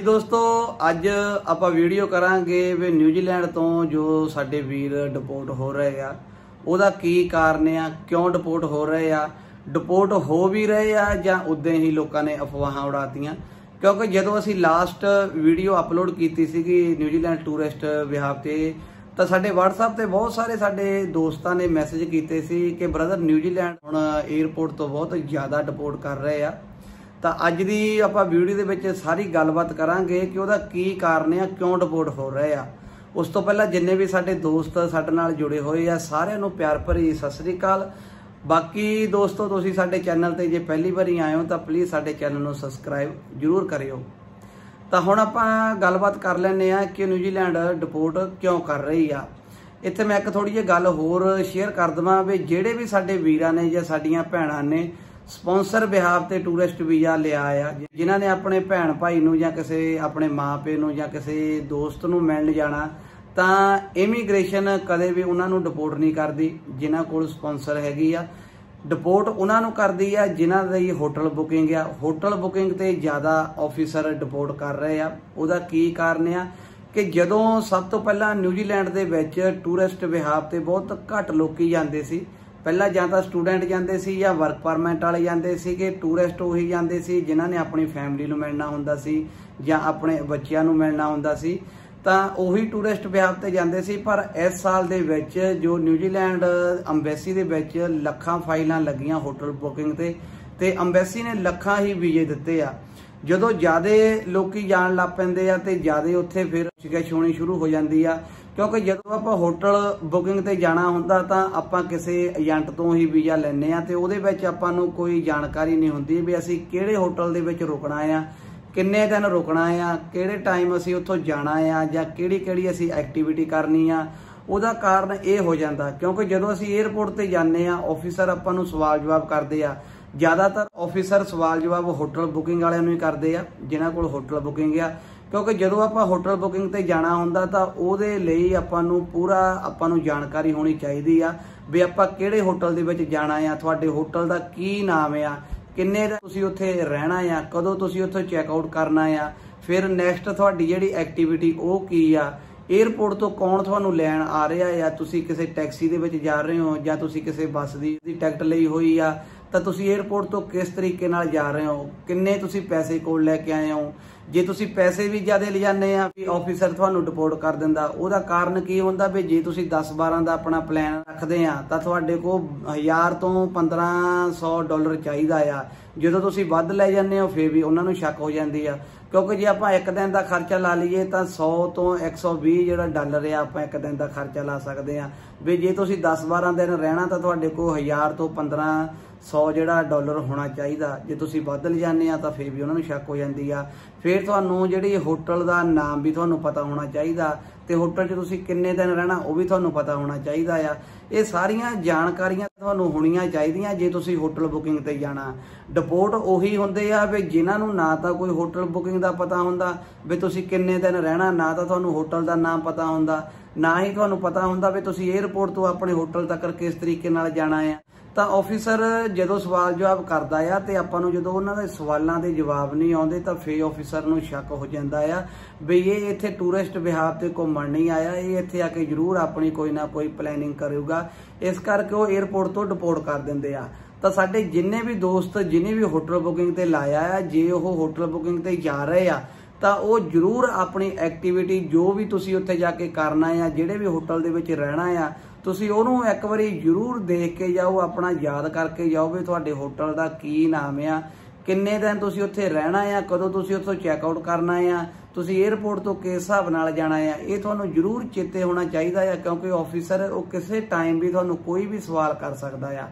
ਜੀ ਦੋਸਤੋ, ਅੱਜ ਆਪਾਂ ਵੀਡੀਓ ਕਰਾਂਗੇ ਵੀ ਨਿਊਜ਼ੀਲੈਂਡ ਤੋਂ ਜੋ ਸਾਡੇ ਵੀਰ ਡਿਪੋਰਟ ਹੋ ਰਹੇ ਆ, ਉਹਦਾ ਕੀ ਕਾਰਨ ਆ, ਕਿਉਂ ਡਿਪੋਰਟ ਹੋ ਰਹੇ ਆ ਡਿਪੋਰਟ ਹੋ ਵੀ ਰਹੇ ਆ ਜਾਂ ਉਦਾਂ ਹੀ ਲੋਕਾਂ ਨੇ ਅਫਵਾਹਾਂ ਉਡਾਤੀਆਂ? ਕਿਉਂਕਿ ਜਦੋਂ ਅਸੀਂ ਲਾਸਟ ਵੀਡੀਓ ਅਪਲੋਡ ਕੀਤੀ ਸੀਗੀ ਨਿਊਜ਼ੀਲੈਂਡ ਟੂਰਿਸਟ ਵਿਹਾਰ ਤੇ, ਤਾਂ ਸਾਡੇ WhatsApp ਤੇ ਬਹੁਤ ਸਾਰੇ ਸਾਡੇ ਦੋਸਤਾਂ ਨੇ ਮੈਸੇਜ ਕੀਤੇ ਸੀ ਕਿ ਬ੍ਰਦਰ ਨਿਊਜ਼ੀਲੈਂਡ ਹੁਣ 에ਅਰਪੋਰਟ ਤੋਂ ਬਹੁਤ ਜ਼ਿਆਦਾ ਡਿਪੋਰਟ ਕਰ ਰਹੇ ਆ। ਤਾਂ ਅੱਜ ਦੀ ਆਪਾਂ ਵੀਡੀਓ ਦੇ ਵਿੱਚ ਸਾਰੀ ਗੱਲਬਾਤ ਕਰਾਂਗੇ ਕਿ ਉਹਦਾ ਕੀ ਕਾਰਨ ਆ, ਕਿਉਂ ਡਿਪੋਰਟ ਹੋ ਰਹੇ ਆ। ਉਸ ਤੋਂ ਪਹਿਲਾਂ ਜਿੰਨੇ ਵੀ ਸਾਡੇ ਦੋਸਤ ਸਾਡੇ ਨਾਲ ਜੁੜੇ ਹੋਏ ਆ, ਸਾਰਿਆਂ ਨੂੰ ਪਿਆਰ ਭਰੀ ਸਤਿ ਸ੍ਰੀ ਅਕਾਲ। ਬਾਕੀ ਦੋਸਤੋ, ਤੁਸੀਂ ਸਾਡੇ ਚੈਨਲ ਤੇ ਜੇ ਪਹਿਲੀ ਵਾਰੀ ਆਏ ਹੋ ਤਾਂ ਪਲੀਜ਼ ਸਾਡੇ ਚੈਨਲ ਨੂੰ ਸਬਸਕ੍ਰਾਈਬ ਜਰੂਰ ਕਰਿਓ। ਤਾਂ ਹੁਣ ਆਪਾਂ ਗੱਲਬਾਤ ਕਰ ਲੈਨੇ ਆ ਕਿ ਨਿਊਜ਼ੀਲੈਂਡ ਡਿਪੋਰਟ ਕਿਉਂ ਕਰ ਰਹੀ ਆ। ਇੱਥੇ ਮੈਂ ਇੱਕ ਥੋੜੀ ਜਿਹੀ ਗੱਲ ਹੋਰ ਸ਼ੇਅਰ ਕਰ ਦਵਾਂ ਵੀ ਜਿਹੜੇ ਵੀ ਸਾਡੇ ਵੀਰਾਂ ਨੇ ਜਾਂ ਸਾਡੀਆਂ ਭੈਣਾਂ ਨੇ ਸਪਾਂਸਰ ਵਿਹਾਰ ਤੇ ਟੂਰਿਸਟ ਵੀਜ਼ਾ ਲਿਆ ਆ। ਜਿਨ੍ਹਾਂ ਨੇ ਆਪਣੇ ਭੈਣ ਭਾਈ ਨੂੰ ਜਾਂ ਕਿਸੇ ਆਪਣੇ ਮਾਪੇ ਨੂੰ ਜਾਂ ਕਿਸੇ ਦੋਸਤ ਨੂੰ ਮਿਲਣ ਜਾਣਾ, ਤਾਂ ਇਮੀਗ੍ਰੇਸ਼ਨ ਕਦੇ ਵੀ ਉਹਨਾਂ ਨੂੰ ਡਿਪੋਰਟ ਨਹੀਂ ਕਰਦੀ, ਜਿਨ੍ਹਾਂ ਕੋਲ ਸਪਾਂਸਰ ਹੈਗੀ ਆ। ਡਿਪੋਰਟ ਉਹਨਾਂ ਨੂੰ ਕਰਦੀ ਆ, ਜਿਨ੍ਹਾਂ ਦੀ ਹੋਟਲ ਬੁਕਿੰਗ ਆ। ਹੋਟਲ ਬੁਕਿੰਗ ਤੇ ਜ਼ਿਆਦਾ ਆਫੀਸਰ ਡਿਪੋਰਟ ਕਰ ਰਹੇ ਆ। ਉਹਦਾ ਕੀ ਕਾਰਨ ਆ ਕਿ ਜਦੋਂ ਸਭ ਤੋਂ ਪਹਿਲਾਂ ਨਿਊਜ਼ੀਲੈਂਡ ਦੇ ਵਿੱਚ ਟੂਰਿਸਟ ਵਿਹਾਰ ਤੇ ਬਹੁਤ ਘੱਟ ਲੋਕੀ ਜਾਂਦੇ ਸੀ ਪਹਿਲਾਂ ਜਾਂ ਤਾਂ ਸਟੂਡੈਂਟ ਜਾਂਦੇ ਸੀ ਜਾਂ ਵਰਕ ਪਰਮਿਟ ਵਾਲੇ ਜਾਂਦੇ ਸੀ ਟੂਰਿਸਟ ਉਹੀ ਜਾਂਦੇ ਸੀ, ਜਿਨ੍ਹਾਂ ਨੇ ਆਪਣੀ ਫੈਮਿਲੀ ਨੂੰ ਮਿਲਣਾ ਹੁੰਦਾ ਸੀ ਜਾਂ ਆਪਣੇ ਬੱਚਿਆਂ ਨੂੰ ਮਿਲਣਾ ਹੁੰਦਾ ਸੀ, ਤਾਂ ਉਹੀ ਟੂਰਿਸਟ ਵਿਆਹ ਤੇ ਜਾਂਦੇ ਸੀ। ਪਰ ਇਸ ਸਾਲ ਦੇ ਵਿੱਚ ਜੋ ਨਿਊਜ਼ੀਲੈਂਡ ਅੰਬੈਸੀ ਦੇ ਵਿੱਚ ਲੱਖਾਂ ਫਾਈਲਾਂ ਲੱਗੀਆਂ ਹੋਟਲ ਬੁਕਿੰਗ ਤੇ ਤੇ ਅੰਬੈਸੀ ਨੇ ਲੱਖਾਂ ਹੀ ਵੀਜ਼ੇ ਦਿੱਤੇ ਆ। ਜਦੋਂ ਜਿਆਦੇ ਲੋਕੀ ਜਾਣ ਲੱਗ ਪੈਂਦੇ ਆ ਤੇ ਜਿਆਦੇ ਉੱਥੇ ਫਿਰ ਸ਼ਿਕਾਇਤ ਹੋਣੀ ਸ਼ੁਰੂ ਹੋ ਜਾਂਦੀ ਆ। ਕਿਉਂਕਿ ਜਦੋਂ ਆਪਾਂ ਹੋਟਲ ਬੁਕਿੰਗ ਤੇ ਜਾਣਾ ਹੁੰਦਾ ਤਾਂ ਆਪਾਂ ਕਿਸੇ ਏਜੰਟ ਤੋਂ ਹੀ ਵੀਜ਼ਾ ਲੈਨੇ ਆ ਤੇ ਉਹਦੇ ਵਿੱਚ ਆਪਾਂ ਨੂੰ ਕੋਈ ਜਾਣਕਾਰੀ ਨਹੀਂ ਹੁੰਦੀ ਵੀ ਅਸੀਂ ਕਿਹੜੇ ਹੋਟਲ ਦੇ ਵਿੱਚ ਰੁਕਣਾ ਆ, ਕਿੰਨੇ ਦਿਨ ਰੁਕਣਾ ਆ, ਕਿਹੜੇ ਟਾਈਮ ਅਸੀਂ ਉੱਥੋਂ ਜਾਣਾ ਆ ਜਾਂ ਕਿਹੜੀ ਕਿਹੜੀ ਅਸੀਂ ਐਕਟੀਵਿਟੀ ਕਰਨੀ ਆ, ਉਹਦਾ ਕਾਰਨ ਇਹ ਹੋ ਜਾਂਦਾ। ਕਿਉਂਕਿ ਜਦੋਂ ਅਸੀਂ 에ਅਰਪੋਰਟ ਤੇ ਜਾਂਦੇ ਆ ਆਫੀਸਰ ਆਪਾਂ ਨੂੰ ਸਵਾਲ ਜਵਾਬ ਕਰਦੇ ਆ ਜ਼ਿਆਦਾਤਰ ਆਫੀਸਰ ਸਵਾਲ ਜਵਾਬ ਹੋਟਲ ਬੁਕਿੰਗ ਵਾਲਿਆਂ ਨੂੰ ਹੀ ਕਰਦੇ ਆ, ਜਿਨ੍ਹਾਂ ਕੋਲ ਹੋਟਲ ਬੁਕਿੰਗ ਆ। ਕਿਉਂਕਿ ਜਦੋਂ ਆਪਾਂ ਹੋਟਲ ਬੁਕਿੰਗ ਤੇ ਜਾਣਾ ਹੁੰਦਾ ਤਾਂ ਉਹਦੇ ਲਈ ਆਪਾਂ ਨੂੰ ਪੂਰਾ ਆਪਾਂ ਨੂੰ ਜਾਣਕਾਰੀ ਹੋਣੀ ਚਾਹੀਦੀ ਆ ਵੀ ਆਪਾਂ ਕਿਹੜੇ ਹੋਟਲ ਦੇ ਵਿੱਚ ਜਾਣਾ ਆ, ਤੁਹਾਡੇ ਹੋਟਲ ਦਾ ਕੀ ਨਾਮ ਆ, ਕਿੰਨੇ ਦਿਨ ਤੁਸੀਂ ਉੱਥੇ ਰਹਿਣਾ ਆ, ਕਦੋਂ ਤੁਸੀਂ ਉੱਥੇ ਚੈੱਕ ਆਊਟ ਕਰਨਾ ਆ। ਫਿਰ ਨੈਕਸਟ ਤੁਹਾਡੀ ਜਿਹੜੀ ਐਕਟੀਵਿਟੀ ਉਹ ਕੀ ਆ? 에ਅਰਪੋਰਟ ਤੋਂ ਕੌਣ ਤੁਹਾਨੂੰ ਲੈਣ ਆ ਰਿਹਾ ਆ? ਤੁਸੀਂ ਕਿਸੇ ਟੈਕਸੀ ਦੇ ਵਿੱਚ ਜਾ ਰਹੇ ਹੋ ਜਾਂ ਤੁਸੀਂ ਕਿਸੇ ਬੱਸ ਦੀ ਟਿਕਟ ਲਈ ਹੋਈ ਆ? ਤਾਂ ਤੁਸੀਂ 에ਅਰਪੋਰਟ ਤੋਂ ਕਿਸ ਤਰੀਕੇ ਨਾਲ ਜਾ ਰਹੇ ਹੋ? ਕਿੰਨੇ ਤੁਸੀਂ ਪੈਸੇ ਕੋਲ ਲੈ ਕੇ ਆਏ ਹੋ? ਜੇ ਤੁਸੀਂ ਪੈਸੇ ਵੀ ਜ਼ਿਆਦਾ ਲਿਜਾਨੇ ਆ, ਵੀ ਆਫੀਸਰ ਤੁਹਾਨੂੰ ਡਿਪੋਰਟ ਕਰ ਦਿੰਦਾ, ਉਹਦਾ ਕਾਰਨ ਕੀ ਹੁੰਦਾ ਵੀ ਜੇ ਤੁਸੀਂ 10 12 ਦਾ ਆਪਣਾ ਪਲਾਨ ਰੱਖਦੇ ਆ, ਤਾਂ ਤੁਹਾਡੇ ਕੋਲ 1000 ਤੋਂ 1500 ਡਾਲਰ ਚਾਹੀਦਾ ਆ। ਜਦੋਂ ਤੁਸੀਂ ਵੱਧ ਲੈ ਜਾਂਦੇ ਹੋ, ਫੇਰ ਵੀ ਉਹਨਾਂ ਨੂੰ ਸ਼ੱਕ ਹੋ ਜਾਂਦੀ ਆ। ਕਿਉਂਕਿ ਜੇ ਆਪਾਂ ਇੱਕ ਦਿਨ ਦਾ ਖਰਚਾ ਲਾ ਲਈਏ, ਤਾਂ 100 ਤੋਂ 120 ਜਿਹੜਾ ਡਾਲਰ ਆ, ਆਪਾਂ ਇੱਕ ਦਿਨ ਦਾ ਖਰਚਾ ਲਾ ਸਕਦੇ ਆ। ਵੀ ਜੇ ਤੁਸੀਂ 10 12 ਦਿਨ ਰਹਿਣਾ, ਤਾਂ ਤੁਹਾਡੇ ਕੋਲ 1000 ਤੋਂ 1500 ਜਿਹੜਾ ਡਾਲਰ ਹੋਣਾ ਚਾਹੀਦਾ। ਜੇ ਤੁਸੀਂ ਵੱਧ ਲਿਜਾਨੇ ਆ ਤਾਂ ਫੇਰ ਵੀ ਉਹਨਾਂ ਨੂੰ ਸ਼ੱਕ ਹੋ ਜਾਂਦੀ ਆ। ਫੇਰ ਤੁਹਾਨੂੰ ਜਿਹੜੀ ਹੋਟਲ ਦਾ ਨਾਮ ਵੀ ਤੁਹਾਨੂੰ ਪਤਾ ਹੋਣਾ ਚਾਹੀਦਾ ਤੇ ਹੋਟਲ 'ਚ ਤੁਸੀਂ ਕਿੰਨੇ ਦਿਨ ਰਹਿਣਾ ਉਹ ਵੀ ਤੁਹਾਨੂੰ ਪਤਾ ਹੋਣਾ ਚਾਹੀਦਾ ਆ। ਇਹ ਸਾਰੀਆਂ ਜਾਣਕਾਰੀਆਂ ਤੁਹਾਨੂੰ ਹੋਣੀਆਂ ਚਾਹੀਦੀਆਂ ਜੇ ਤੁਸੀਂ ਹੋਟਲ ਬੁਕਿੰਗ ਤੇ ਜਾਣਾ। ਡਿਪੋਰਟ ਉਹੀ ਹੁੰਦੇ ਆ ਵੀ ਜਿਨ੍ਹਾਂ ਨੂੰ ਨਾ ਤਾਂ ਕੋਈ ਹੋਟਲ ਬੁਕਿੰਗ ਦਾ ਪਤਾ ਹੁੰਦਾ ਵੀ ਤੁਸੀਂ ਕਿੰਨੇ ਦਿਨ ਰਹਿਣਾ, ਨਾ ਤਾਂ ਤੁਹਾਨੂੰ ਹੋਟਲ ਦਾ ਨਾਮ ਪਤਾ ਹੁੰਦਾ, ਨਾ ਹੀ ਤੁਹਾਨੂੰ ਪਤਾ ਹੁੰਦਾ ਵੀ ਤੁਸੀਂ 에ਅਰਪੋਰਟ ਤੋਂ ਆਪਣੇ ਹੋਟਲ ਤੱਕ ਕਿਸ ਤਰੀਕੇ ਨਾਲ ਜਾਣਾ ਆ। ਤਾਂ ਆਫੀਸਰ ਜਦੋਂ ਸਵਾਲ ਜਵਾਬ ਕਰਦਾ ਆ ਤੇ ਆਪਾਂ ਨੂੰ ਜਦੋਂ ਉਹਨਾਂ ਦੇ ਸਵਾਲਾਂ ਦੇ ਜਵਾਬ ਨਹੀਂ ਆਉਂਦੇ ਤਾਂ ਫੇ ਆਫੀਸਰ ਨੂੰ ਸ਼ੱਕ ਹੋ ਜਾਂਦਾ ਆ ਵੀ ਇਹ ਇੱਥੇ ਟੂਰਿਸਟ ਵਿਹਾਰ ਤੇ ਘੁੰਮਣ ਨਹੀਂ ਆਇਆ, ਇਹ ਇੱਥੇ ਆ ਕੇ ਜ਼ਰੂਰ ਆਪਣੀ ਕੋਈ ਨਾ ਕੋਈ ਪਲੈਨਿੰਗ ਕਰੂਗਾ। ਇਸ ਕਰਕੇ ਉਹ 에ਅਰਪੋਰਟ ਤੋਂ ਡਿਪੋਰਟ ਕਰ ਦਿੰਦੇ ਆ। ਤਾਂ ਸਾਡੇ ਜਿੰਨੇ ਵੀ ਦੋਸਤ, ਜਿਨੇ ਵੀ ਹੋਟਲ ਬੁਕਿੰਗ ਤੇ ਲਾਇਆ ਆ, ਜੇ ਉਹ ਹੋਟਲ ਬੁਕਿੰਗ ਤੇ ਜਾ ਰਹੇ ਆ, ਤਾਂ ਉਹ ਜ਼ਰੂਰ ਆਪਣੀ ਐਕਟੀਵਿਟੀ ਜੋ ਵੀ ਤੁਸੀਂ ਉੱਥੇ ਜਾ ਕੇ ਕਰਨਾ ਆ, ਜਿਹੜੇ ਵੀ ਹੋਟਲ ਦੇ ਵਿੱਚ ਰਹਿਣਾ ਆ ਤੁਸੀਂ ਉਹਨੂੰ ਇੱਕ ਵਾਰੀ ਜ਼ਰੂਰ ਦੇਖ ਕੇ ਜਾਓ, ਆਪਣਾ ਯਾਦ ਕਰਕੇ ਜਾਓ ਵੀ ਤੁਹਾਡੇ ਹੋਟਲ ਦਾ ਕੀ ਨਾਮ ਆ, ਕਿੰਨੇ ਦਿਨ ਤੁਸੀਂ ਉੱਥੇ ਰਹਿਣਾ ਆ, ਕਦੋਂ ਤੁਸੀਂ ਉੱਥੋਂ ਚੈੱਕ ਆਊਟ ਕਰਨਾ ਆ, ਤੁਸੀਂ 에ਅਰਪੋਰਟ ਤੋਂ ਕਿਸ ਹਿਸਾਬ ਨਾਲ ਜਾਣਾ ਆ, ਇਹ ਤੁਹਾਨੂੰ ਜ਼ਰੂਰ ਚੇਤੇ ਹੋਣਾ ਚਾਹੀਦਾ ਆ, ਕਿਉਂਕਿ ਆਫੀਸਰ ਉਹ ਕਿਸੇ ਟਾਈਮ ਵੀ ਤੁਹਾਨੂੰ ਕੋਈ ਵੀ ਸਵਾਲ ਕਰ ਸਕਦਾ ਆ।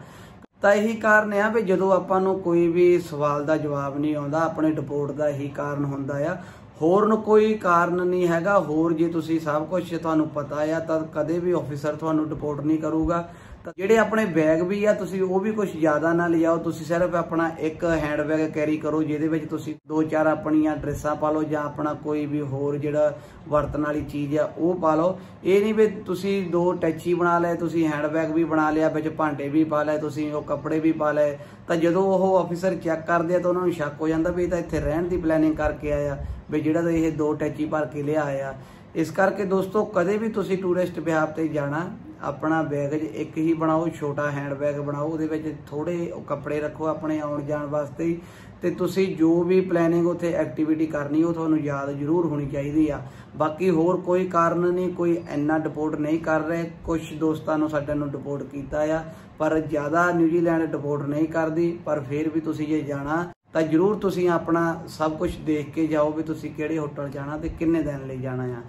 ਤਾਂ ਇਹੀ ਕਾਰਨ ਆ ਵੀ ਜਦੋਂ ਆਪਾਂ ਨੂੰ ਕੋਈ ਵੀ ਸਵਾਲ ਦਾ ਜਵਾਬ ਨਹੀਂ ਆਉਂਦਾ, ਆਪਣੇ ਰਿਪੋਰਟ ਦਾ ਇਹੀ ਕਾਰਨ ਹੁੰਦਾ ਆ ਹੋਰ ਨੂੰ ਕੋਈ ਕਾਰਨ ਨਹੀਂ ਹੈਗਾ, ਹੋਰ ਜੇ ਤੁਸੀਂ ਸਭ ਕੁਝ ਤੁਹਾਨੂੰ ਪਤਾ ਆ, ਤਾਂ ਕਦੇ ਵੀ ਆਫੀਸਰ ਤੁਹਾਨੂੰ ਡਿਪੋਰਟ ਨਹੀਂ ਕਰੂਗਾ। ਤਾਂ ਜਿਹੜੇ ਆਪਣੇ ਬੈਗ ਵੀ ਆ, ਤੁਸੀਂ ਉਹ ਵੀ ਕੁਝ ਜ਼ਿਆਦਾ ਨਾ ਲਿਆਓ। ਤੁਸੀਂ ਸਿਰਫ ਆਪਣਾ ਇੱਕ ਹੈਂਡ ਬੈਗ ਕੈਰੀ ਕਰੋ ਜਿਹਦੇ ਵਿੱਚ ਤੁਸੀਂ ਦੋ ਚਾਰ ਆਪਣੀਆਂ ਡਰੈਸਾਂ ਪਾ ਲਓ ਜਾਂ ਆਪਣਾ ਕੋਈ ਵੀ ਹੋਰ ਜਿਹੜਾ ਵਰਤਣ ਵਾਲੀ ਚੀਜ਼ ਆ, ਉਹ ਪਾ ਲਓ। ਇਹ ਨਹੀਂ ਵੀ ਤੁਸੀਂ ਦੋ ਟੈਚੀ ਬਣਾ ਲਏ, ਤੁਸੀਂ ਹੈਂਡ ਬੈਗ ਵੀ ਬਣਾ ਲਿਆ, ਵਿੱਚ ਭਾਂਡੇ ਵੀ ਪਾ ਲਏ, ਤੁਸੀਂ ਉਹ ਕੱਪੜੇ ਵੀ ਪਾ ਲਏ। ਤਾਂ ਜਦੋਂ ਉਹ ਆਫੀਸਰ ਚੈੱਕ ਕਰਦੇ ਆ ਤਾਂ ਉਹਨਾਂ ਨੂੰ ਸ਼ੱਕ ਹੋ ਜਾਂਦਾ ਵੀ ਇਹ ਤਾਂ ਇੱਥੇ ਰਹਿਣ ਦੀ ਪਲੈਨਿੰਗ ਕਰਕੇ ਆਇਆ ਵੀ ਜਿਹੜਾ ਤਾਂ ਇਹ ਦੋ ਟੈਚੀ ਭਰ ਕੇ ਲਿਆ ਆਇਆ ਇਸ ਕਰਕੇ ਦੋਸਤੋ, ਕਦੇ ਵੀ ਤੁਸੀਂ ਟੂਰਿਸਟ ਬਿਹਾਰ ਤੇ ਜਾਣਾ ਆਪਣਾ ਬੈਗਜ ਇੱਕ ਹੀ ਬਣਾਓ, ਛੋਟਾ ਹੈਂਡ ਬੈਗ ਬਣਾਓ, ਉਹਦੇ ਵਿੱਚ ਥੋੜੇ ਕੱਪੜੇ ਰੱਖੋ ਆਪਣੇ ਆਉਣ ਜਾਣ ਵਾਸਤੇ ਹੀ। ਤੇ ਤੁਸੀਂ ਜੋ ਵੀ ਪਲੈਨਿੰਗ ਉੱਥੇ ਐਕਟੀਵਿਟੀ ਕਰਨੀ, ਉਹ ਤੁਹਾਨੂੰ ਯਾਦ ਜ਼ਰੂਰ ਹੋਣੀ ਚਾਹੀਦੀ ਆ। ਬਾਕੀ ਹੋਰ ਕੋਈ ਕਾਰਨ ਨਹੀਂ, ਕੋਈ ਇੰਨਾ ਡਿਪੋਰਟ ਨਹੀਂ ਕਰ ਰਹੇ। ਕੁਝ ਦੋਸਤਾਂ ਨੂੰ ਸਾਡੇ ਨੂੰ ਡਿਪੋਰਟ ਕੀਤਾ ਆ, ਪਰ ਜ਼ਿਆਦਾ ਨਿਊਜ਼ੀਲੈਂਡ ਡਿਪੋਰਟ ਨਹੀਂ ਕਰਦੀ। ਪਰ ਫਿਰ ਵੀ ਤੁਸੀਂ ਜੇ ਜਾਣਾ, ਤਾਂ ਜਰੂਰ ਤੁਸੀਂ ਆਪਣਾ ਸਭ ਕੁਝ ਦੇਖ ਕੇ ਜਾਓ ਵੀ ਤੁਸੀਂ ਕਿਹੜੇ ਹੋਟਲ ਜਾਣਾ ਤੇ ਕਿੰਨੇ ਦਿਨ ਲਈ ਜਾਣਾ ਆ।